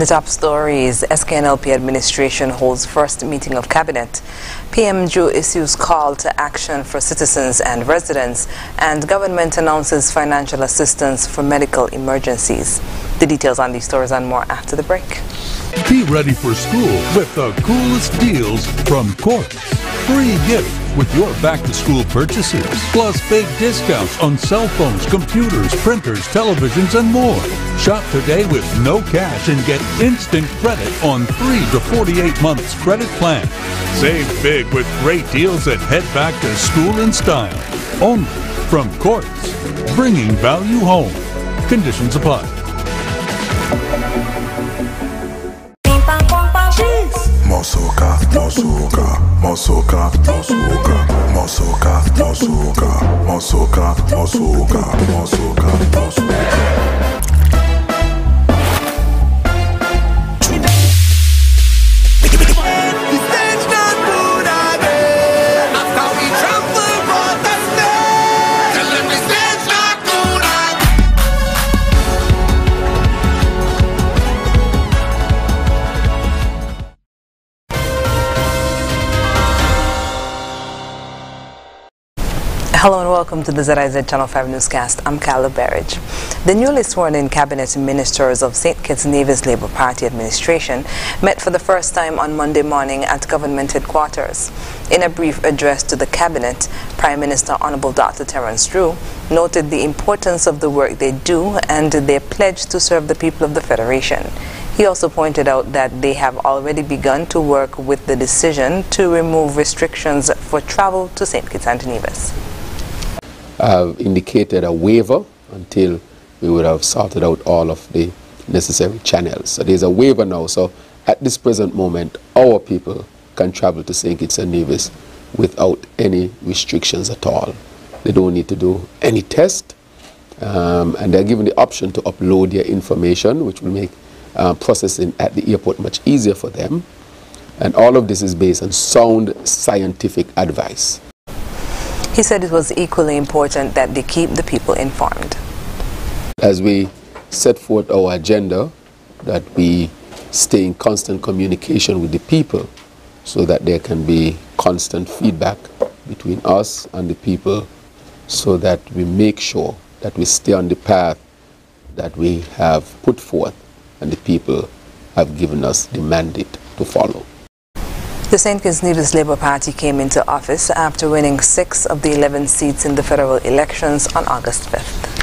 the top stories, SKNLP administration holds first meeting of cabinet. PM Drew issues call to action for citizens and residents, and government announces financial assistance for medical emergencies. The details on these stories and more after the break. Be ready for school with the coolest deals from Courts. Free gift with your back to school purchases, plus big discounts on cell phones, computers, printers, televisions, and more. Shop today with no cash and get instant credit on 3 to 48 months credit plan. Save big with great deals at Head Back to School in Style. Only from Courts, bringing value home. Conditions apply. Mosoka, mosoka, mosoka, mosoka, mosoka, mosoka, mosoka, mosoka. Welcome to the ZIZ Channel 5 newscast. I'm Carla Berridge. The newly sworn in cabinet ministers of St. Kitts and Nevis Labour Party administration met for the first time on Monday morning at government headquarters. In a brief address to the cabinet, Prime Minister Honorable Dr. Terence Drew noted the importance of the work they do and their pledge to serve the people of the Federation. He also pointed out that they have already begun to work with the decision to remove restrictions for travel to St. Kitts and Nevis have indicated a waiver until we would have sorted out all of the necessary channels. So there's a waiver now. So at this present moment, our people can travel to St. Kitts and Nevis without any restrictions at all. They don't need to do any test. Um, and they're given the option to upload their information, which will make uh, processing at the airport much easier for them. And all of this is based on sound scientific advice. He said it was equally important that they keep the people informed. As we set forth our agenda, that we stay in constant communication with the people so that there can be constant feedback between us and the people so that we make sure that we stay on the path that we have put forth and the people have given us the mandate to follow. The St. Kitts Nevis Labour Party came into office after winning six of the 11 seats in the federal elections on August 5th.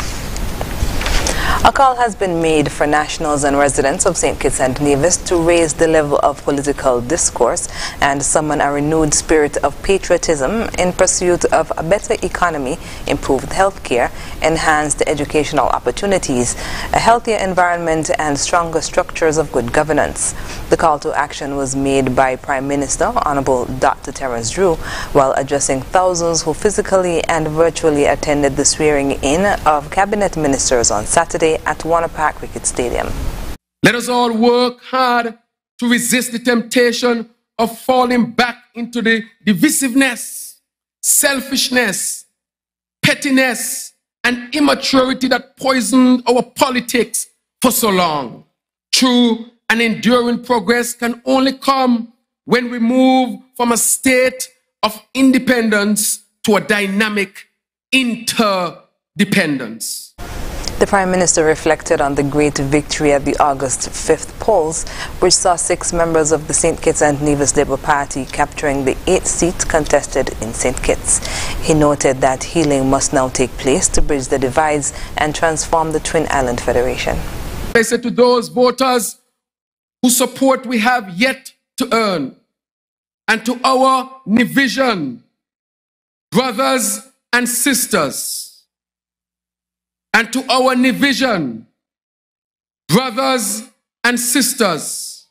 A call has been made for nationals and residents of St. Kitts and Nevis to raise the level of political discourse and summon a renewed spirit of patriotism in pursuit of a better economy, improved health care, enhanced educational opportunities, a healthier environment, and stronger structures of good governance. The call to action was made by Prime Minister Honorable Dr. Terence Drew while addressing thousands who physically and virtually attended the swearing in of cabinet ministers on Saturday at Warner Park Cricket Stadium. Let us all work hard to resist the temptation of falling back into the divisiveness, selfishness, pettiness, and immaturity that poisoned our politics for so long. True and enduring progress can only come when we move from a state of independence to a dynamic interdependence. The Prime Minister reflected on the great victory at the August 5th polls, which saw six members of the St. Kitts and Nevis Labour Party capturing the eight seats contested in St. Kitts. He noted that healing must now take place to bridge the divides and transform the Twin Island Federation. I said to those voters whose support we have yet to earn, and to our Nevisian brothers and sisters, and to our Nevisian, brothers and sisters,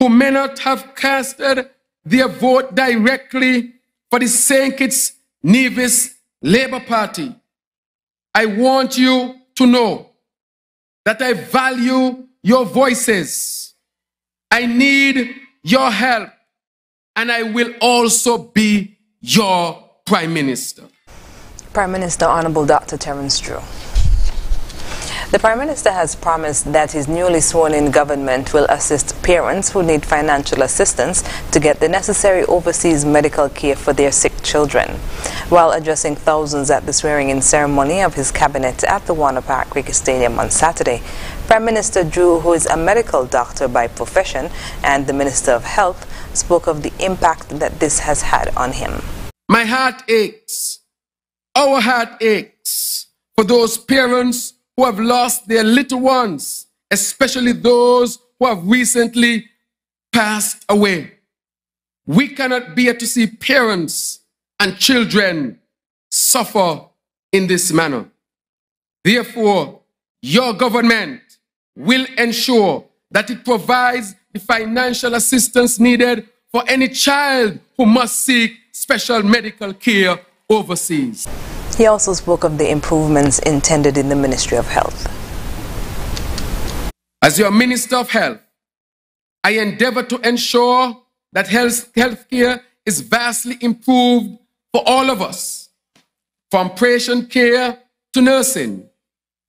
who may not have casted their vote directly for the St. Kitts Nevis Labour Party. I want you to know that I value your voices. I need your help, and I will also be your Prime Minister. Prime Minister Honorable Dr. Terence Drew. The Prime Minister has promised that his newly sworn-in government will assist parents who need financial assistance to get the necessary overseas medical care for their sick children. While addressing thousands at the swearing-in ceremony of his cabinet at the Warner Park Cricket Stadium on Saturday, Prime Minister Drew, who is a medical doctor by profession and the Minister of Health, spoke of the impact that this has had on him. My heart aches. Our heart aches for those parents who have lost their little ones, especially those who have recently passed away. We cannot bear to see parents and children suffer in this manner. Therefore, your government will ensure that it provides the financial assistance needed for any child who must seek special medical care overseas. He also spoke of the improvements intended in the Ministry of Health. As your Minister of Health, I endeavor to ensure that health care is vastly improved for all of us, from patient care to nursing,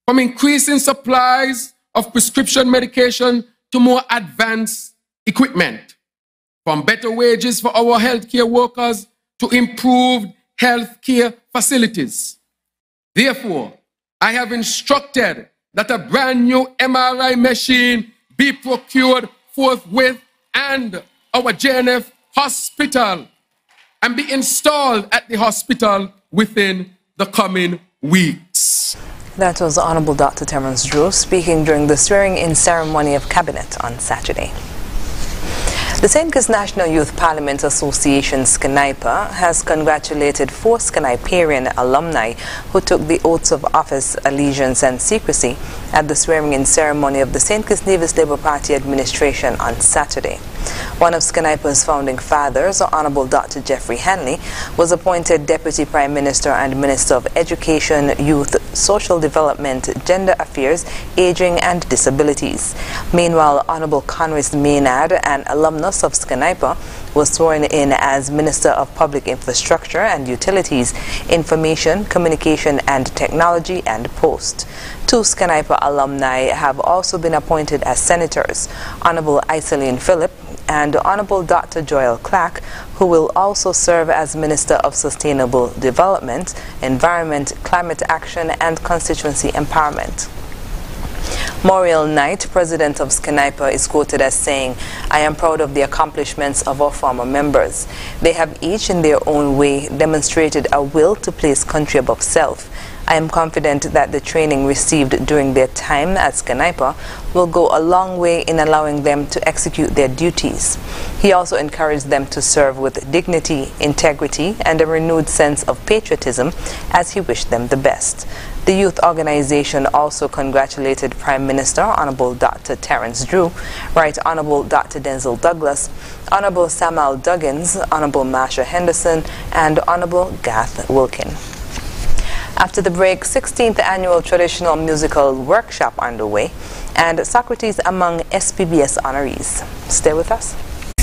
from increasing supplies of prescription medication to more advanced equipment, from better wages for our healthcare workers to improved healthcare facilities. Therefore, I have instructed that a brand new MRI machine be procured forthwith and our JNF hospital and be installed at the hospital within the coming weeks. That was Honorable Dr. Terence Drew speaking during the swearing-in ceremony of Cabinet on Saturday. The. Kitts National Youth Parliament Association SKNYPA has congratulated four SCNYPerian alumni who took the oaths of office, allegiance and secrecy at the swearing-in ceremony of the St. Kitts Nevis Labour Party administration on Saturday. One of SKNYPA's founding fathers, Honorable Dr. Geoffrey Hanley, was appointed Deputy Prime Minister and Minister of Education, Youth, Social Development, Gender Affairs, Aging and Disabilities. Meanwhile, Honorable Konris Maynard, an alumnus of SKNYPA, was sworn in as Minister of Public Infrastructure and Utilities, Information, Communication and Technology and Post. Two SKNYPA alumni have also been appointed as senators, Honorable Isalean Phillip and Honorable Dr. Joyelle Clarke, who will also serve as Minister of Sustainable Development, Environment, Climate Action and Constituency Empowerment. Moriel Knight, president of SKNYPA, is quoted as saying, I am proud of the accomplishments of our former members. They have each in their own way demonstrated a will to place country above self I am confident that the training received during their time at SKNYPA will go a long way in allowing them to execute their duties. He also encouraged them to serve with dignity, integrity, and a renewed sense of patriotism as he wished them the best. The youth organization also congratulated Prime Minister Honorable Dr. Terence Drew, Right Honorable Dr. Denzil Douglas, Honorable Samal Duggins, Honorable Marsha Henderson, and Honorable Garth Wilkin. After the break, 16th annual traditional musical workshop underway and Socrates among SPBS honorees. Stay with us.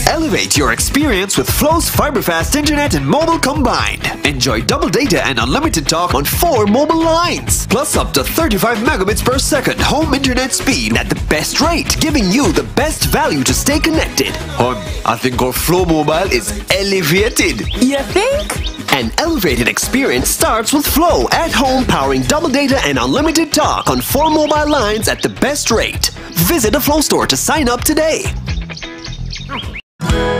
Elevate your experience with Flow's fiber-fast internet and mobile combined. Enjoy double data and unlimited talk on four mobile lines. Plus up to 35 megabits per second home internet speed at the best rate, giving you the best value to stay connected. Hon, I think our Flow mobile is elevated. You think? An elevated experience starts with Flow at home powering double data and unlimited talk on four mobile lines at the best rate. Visit a Flow store to sign up today. Mommy,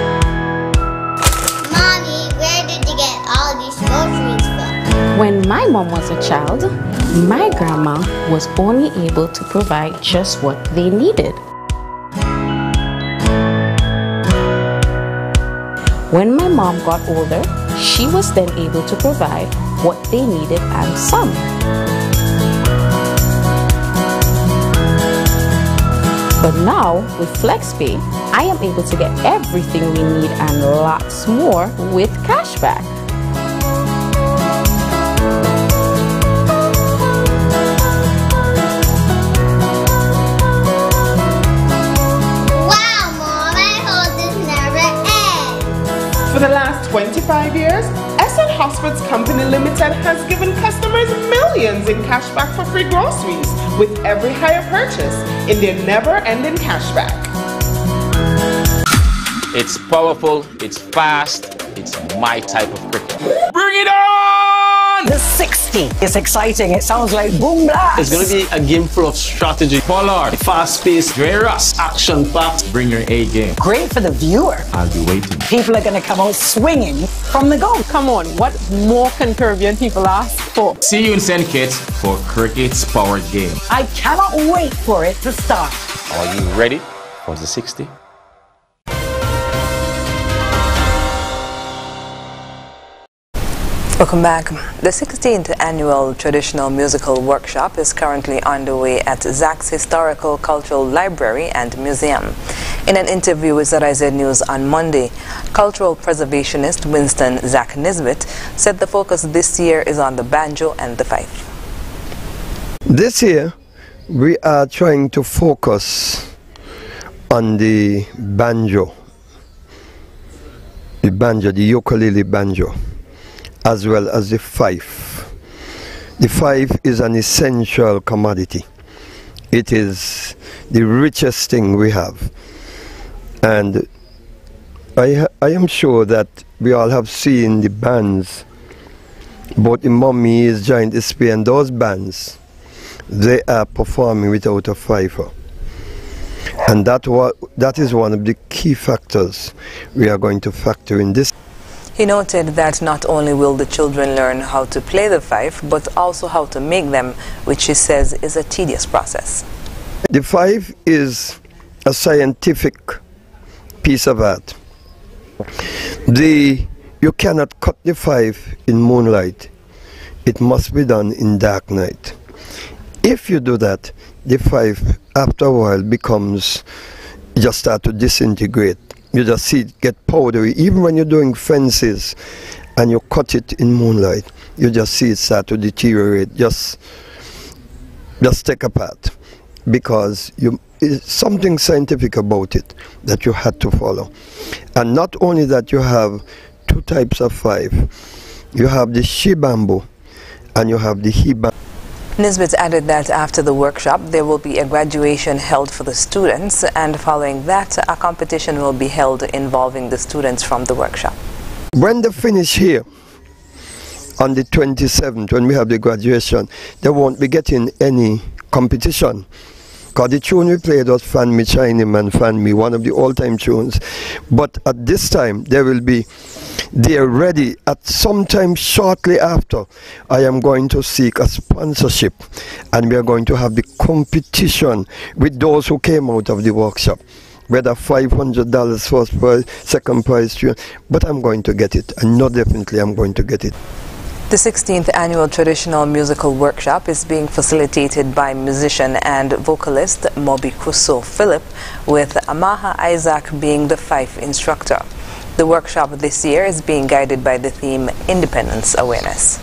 where did you get all these groceries from? When my mom was a child, my grandma was only able to provide just what they needed. When my mom got older, she was then able to provide what they needed and some. But now, with FlexPay, I am able to get everything we need and lots more with cashback. 25 years, SN Hospice Company Limited has given customers millions in cashback for free groceries with every hire purchase in their never-ending cashback. It's powerful, it's fast, it's my type of cricket. Bring it on! The 60 is exciting. It sounds like boom blast. It's going to be a game full of strategy. Pollard, fast paced, very action packed. Bring your A game. Great for the viewer. I'll be waiting. People are going to come out swinging from the goal. Come on, what more can Caribbean people ask for? See you in St. Kitts for Cricket's Power Game. I cannot wait for it to start. Are you ready for the 60? Welcome back. The 16th annual traditional musical workshop is currently underway at Zach's Historical Cultural Library and Museum. In an interview with Zaraise News on Monday, cultural preservationist Winston Zach Nisbet said the focus this year is on the banjo and the fife. This year, we are trying to focus on the banjo, the banjo, the ukulele banjo as well as the fife. The fife is an essential commodity. It is the richest thing we have. And I, I am sure that we all have seen the bands, both the mummies, giant display, and those bands, they are performing without a fifer. And that, that is one of the key factors we are going to factor in this. He noted that not only will the children learn how to play the fife, but also how to make them, which he says is a tedious process. The fife is a scientific piece of art. The, you cannot cut the fife in moonlight. It must be done in dark night. If you do that, the fife after a while becomes, just start to disintegrate you just see it get powdery. Even when you're doing fences and you cut it in moonlight, you just see it start to deteriorate, just, just take apart. Because you, something scientific about it that you had to follow. And not only that, you have two types of five. You have the she bamboo and you have the he bamboo. Nisbet added that after the workshop, there will be a graduation held for the students, and following that, a competition will be held involving the students from the workshop. When they finish here, on the 27th, when we have the graduation, they won't be getting any competition. Because the tune we played was Fan Me Shiny Man, Fan Me, one of the all-time tunes. But at this time, there will be they are ready at some time shortly after I am going to seek a sponsorship and we are going to have the competition with those who came out of the workshop whether $500 first prize, second prize, but I'm going to get it. I know definitely I'm going to get it. The 16th annual traditional musical workshop is being facilitated by musician and vocalist Moby Crusoe Philip, with Amaha Isaac being the fife instructor. The workshop this year is being guided by the theme Independence Awareness.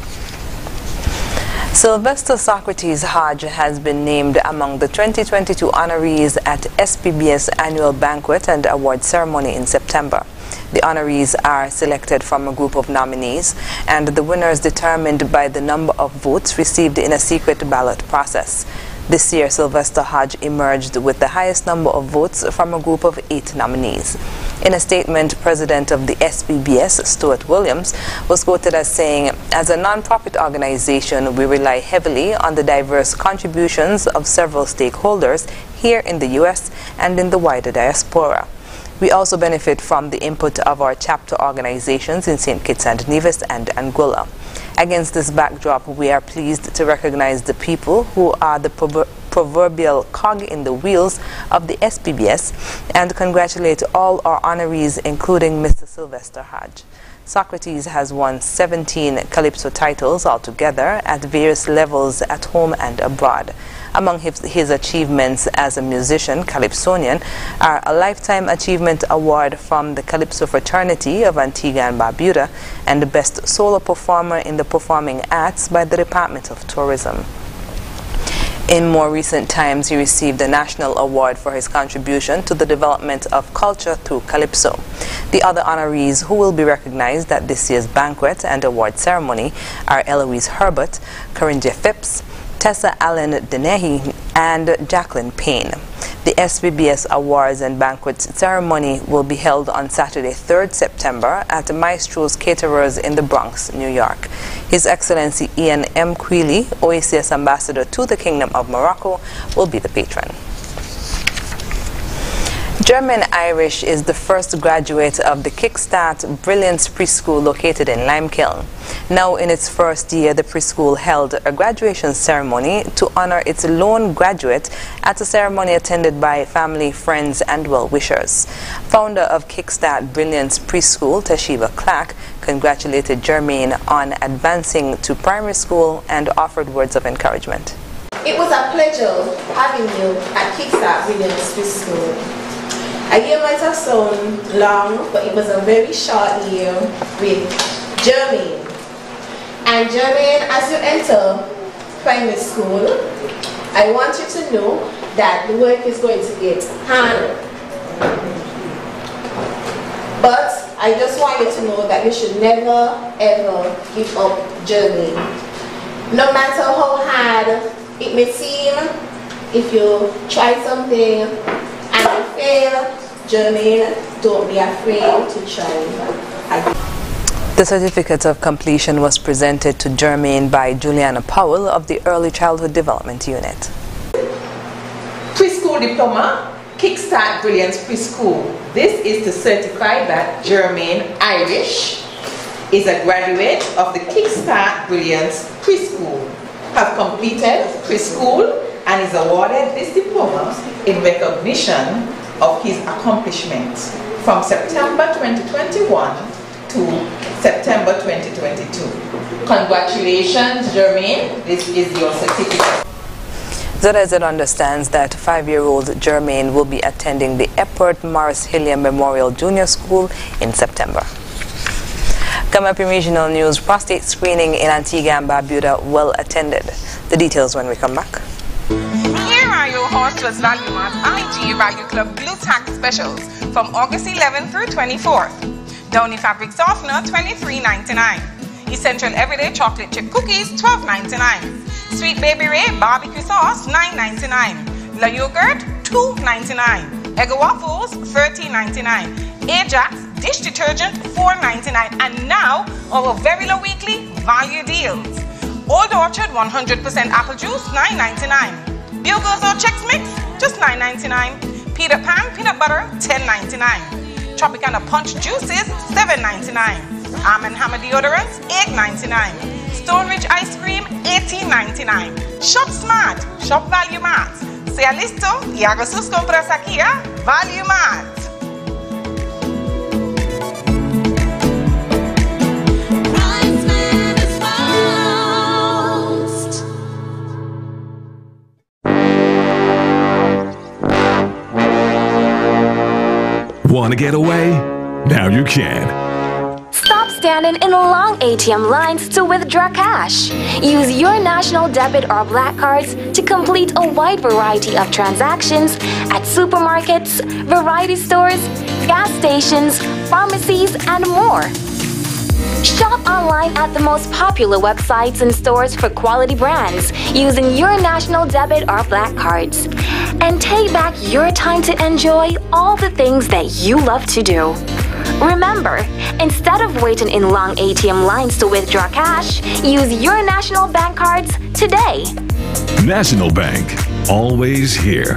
Sylvester Socrates Hodge has been named among the 2022 honorees at SPBS annual banquet and award ceremony in September. The honorees are selected from a group of nominees, and the winners determined by the number of votes received in a secret ballot process. This year, Sylvester Hodge emerged with the highest number of votes from a group of eight nominees. In a statement, President of the SPBS, Stuart Williams, was quoted as saying, As a non-profit organization, we rely heavily on the diverse contributions of several stakeholders here in the U.S. and in the wider diaspora. We also benefit from the input of our chapter organizations in St. Kitts and Nevis and Anguilla. Against this backdrop, we are pleased to recognize the people who are the proverbial cog in the wheels of the SPBS and congratulate all our honorees, including Mr. Sylvester Hodge. Socrates has won 17 Calypso titles altogether at various levels at home and abroad. Among his, his, achievements as a musician, Calypsonian, are a Lifetime Achievement Award from the Calypso Fraternity of Antigua and Barbuda and the Best Solo Performer in the Performing Arts by the Department of Tourism. In more recent times, he received the national award for his contribution to the development of culture through calypso. The other honorees who will be recognized at this year's banquet and award ceremony are Eloise Herbert, Coringia Phipps, Tessa Allen Denehi, and Jacqueline Payne. The SPBS Awards and Banquet ceremony will be held on Saturday, 3rd September at Maestro's Caterers in the Bronx, New York. His Excellency Ian M. Queely, OACS Ambassador to the Kingdom of Morocco, will be the patron. Jermaine Irish is the first graduate of the Kickstart Brilliance Preschool located in Limekiln. Now in its first year, the preschool held a graduation ceremony to honor its lone graduate at a ceremony attended by family, friends and well-wishers. Founder of Kickstart Brilliance Preschool, Tashiva Clark, congratulated Jermaine on advancing to primary school and offered words of encouragement. It was a pleasure having you at Kickstart Brilliance Preschool. A year might have sound long, but it was a very short year with Jermaine. And Jermaine, as you enter primary school, I want you to know that the work is going to get harder. But I just want you to know that you should never ever give up Jermaine. No matter how hard it may seem, if you try something and you fail, Jermaine, don't be afraid to try The certificate of completion was presented to Jermaine by Juliana Powell of the Early Childhood Development Unit. Preschool Diploma, Kickstart Brilliance Preschool. This is to certify that Jermaine Irish is a graduate of the Kickstart Brilliance Preschool, have completed preschool and is awarded this diploma in recognition of his accomplishments from September 2021 to September 2022. Congratulations, Jermaine. This is your certificate. ZIZ understands that five-year-old Jermaine will be attending the Epworth Morris Hillier Memorial Junior School in September. Coming up in regional news, prostate screening in Antigua and Barbuda well attended. The details when we come back. Your Horsford's Value Mart IG Value Club Blue Tax Specials from August 11th through 24th. Downy Fabric Softener $23.99. Essential Everyday Chocolate Chip Cookies $12.99. Sweet Baby Ray Barbecue Sauce $9.99. La Yogurt $2.99. Egg Waffles $13.99. Ajax Dish Detergent $4.99. And now our very low weekly value deals. Old Orchard 100% apple juice, $9.99. Bugles or Chex Mix, just $9.99. Peter Pan peanut butter, $10.99. Tropicana Punch juices, $7.99. Arm & Hammer deodorants, $8.99. Stone Ridge ice cream, $18.99. Shop smart, shop value mart. Sea listo y haga sus compras aquí a Value Mart. Want to get away? Now you can. Stop standing in long ATM lines to withdraw cash. Use your national debit or black cards to complete a wide variety of transactions at supermarkets, variety stores, gas stations, pharmacies, and more. Shop online at the most popular websites and stores for quality brands using your national debit or black cards. And take back your time to enjoy all the things that you love to do. Remember, instead of waiting in long ATM lines to withdraw cash, use your national bank cards today. National Bank, always here.